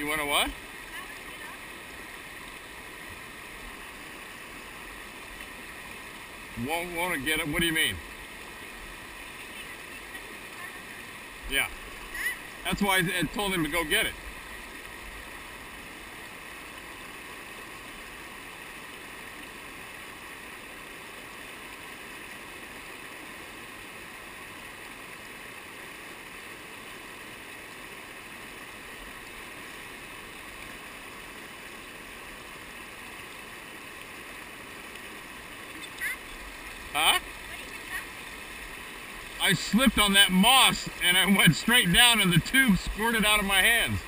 You want to what? Won't want to get it? What do you mean? Yeah. That's why I told him to go get it. I slipped on that moss and I went straight down and the tube squirted out of my hands.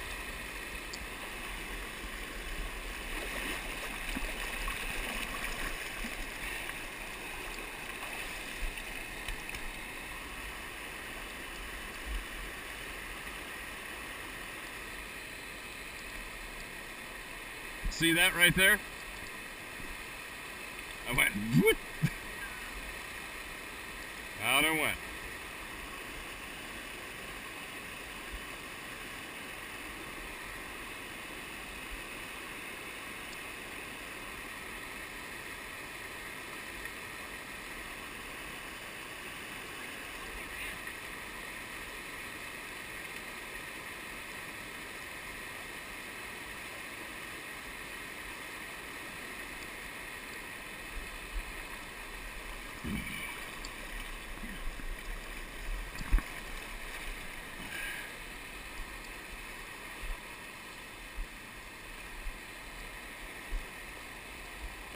See that right there? I went whoop. Out and went.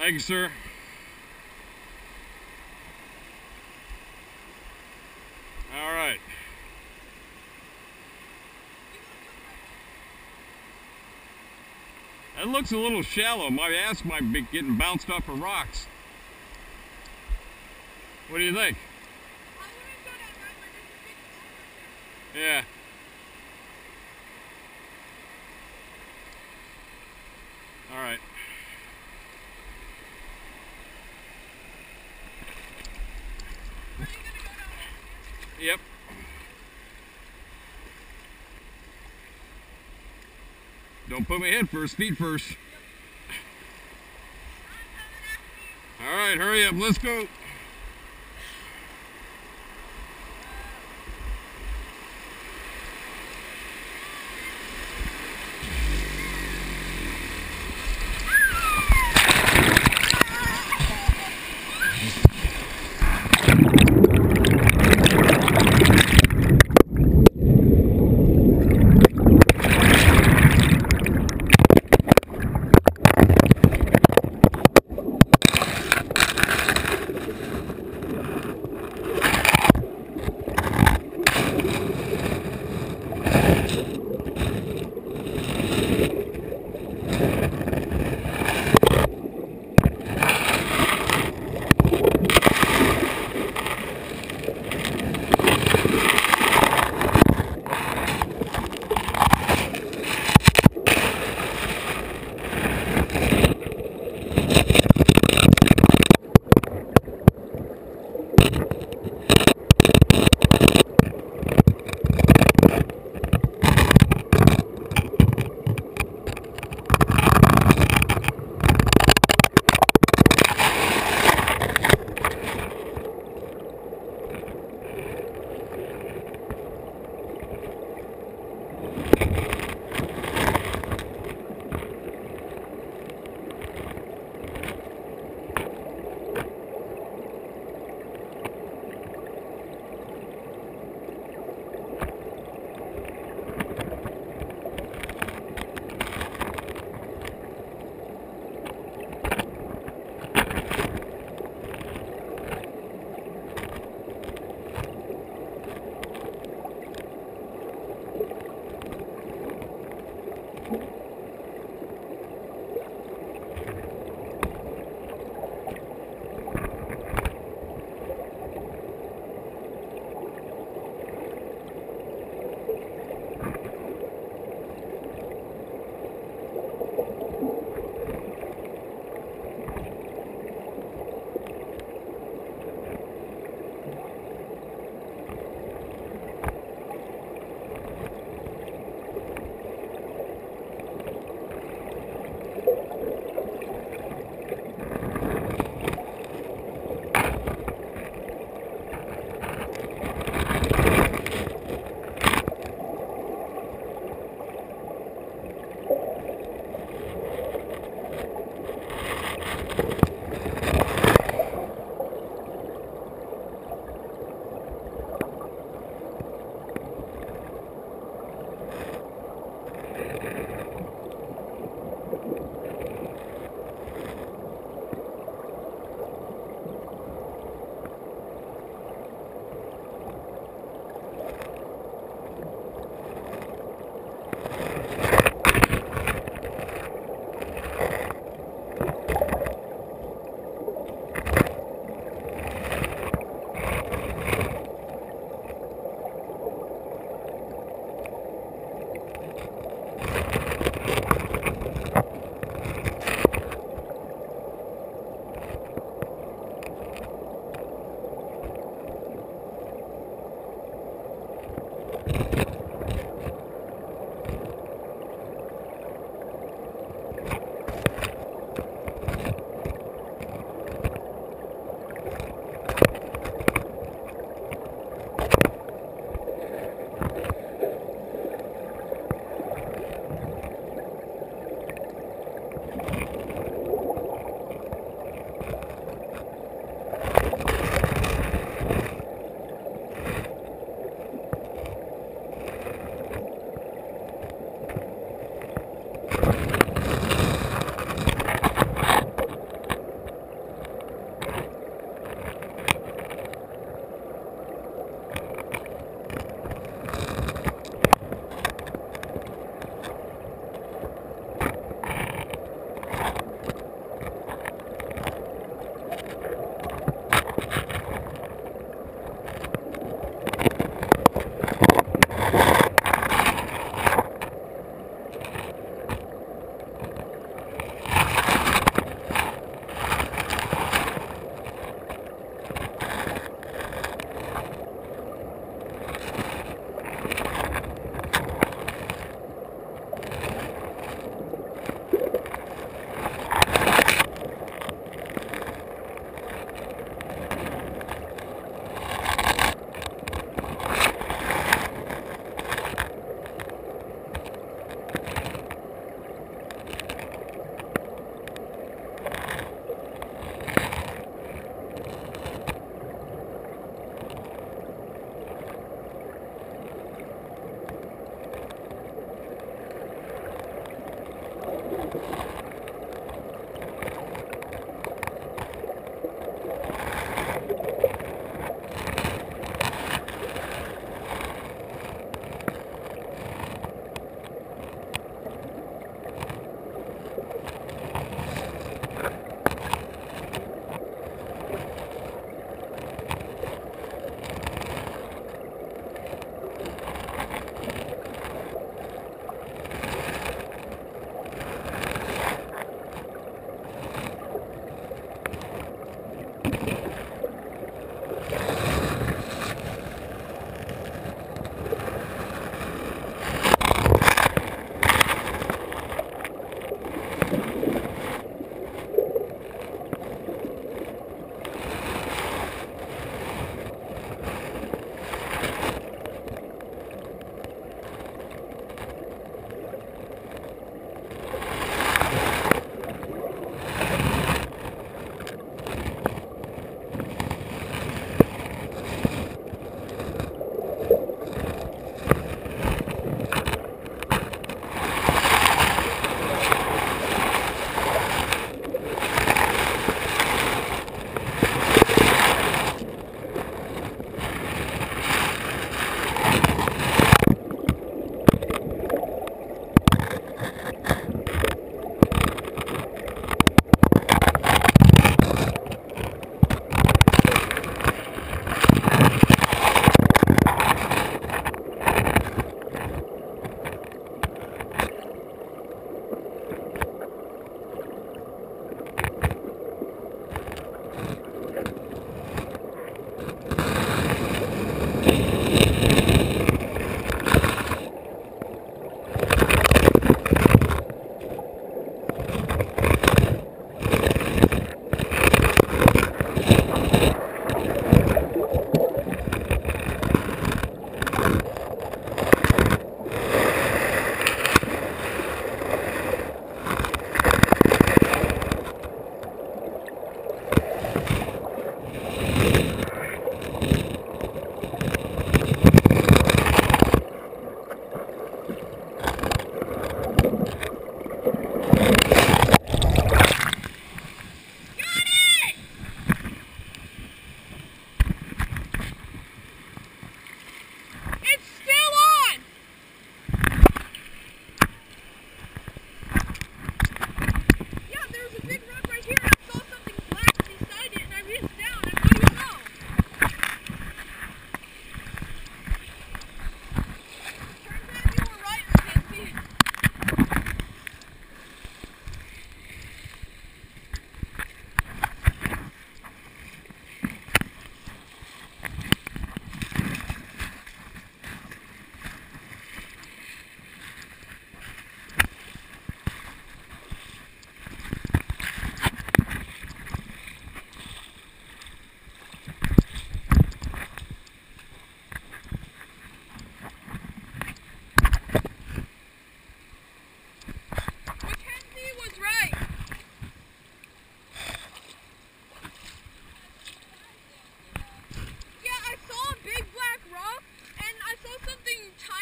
You, sir. All right. That looks a little shallow. My ass might be getting bounced off of rocks. What do you think? Yeah. All right. Yep. Don't put me head first, feet first. All right, hurry up, let's go.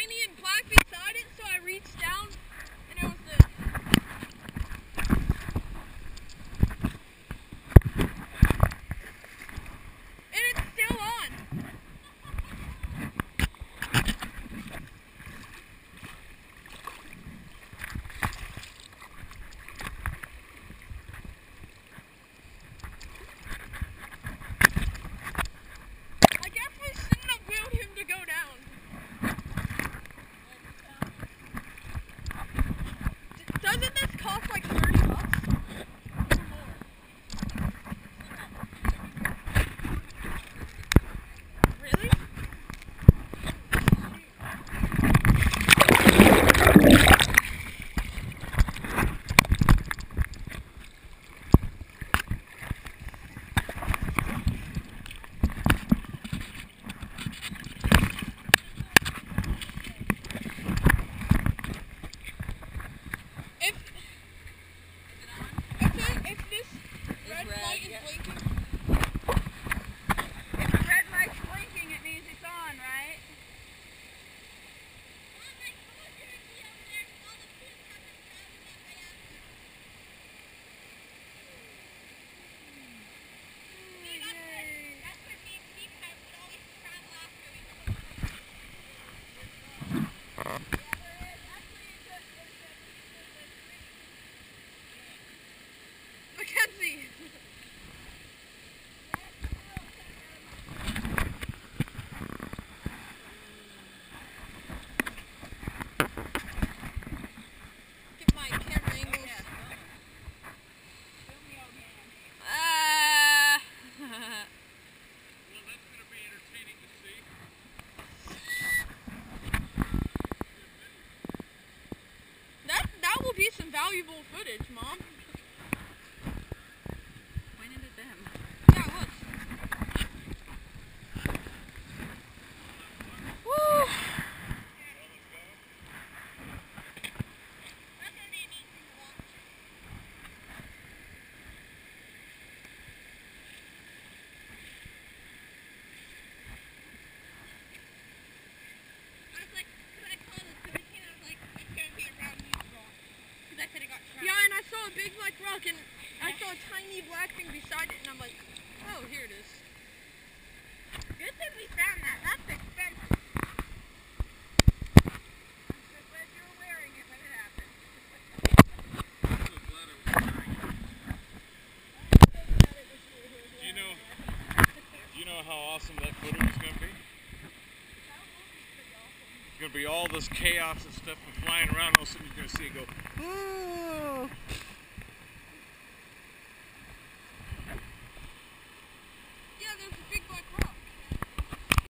shiny and black beside it, so I reached down valuable footage, Mom. Pointed at them. Yeah, look. Woo! Yeah, and I saw a big black rock, and I saw a tiny black thing beside it, and I'm like, oh, here it is. Good thing we found that. That's expensive. Do you know? Do you know how awesome that is going to be? It's going to be all this chaos and stuff and flying around. All of a sudden, you're going to see it go. "Ooh."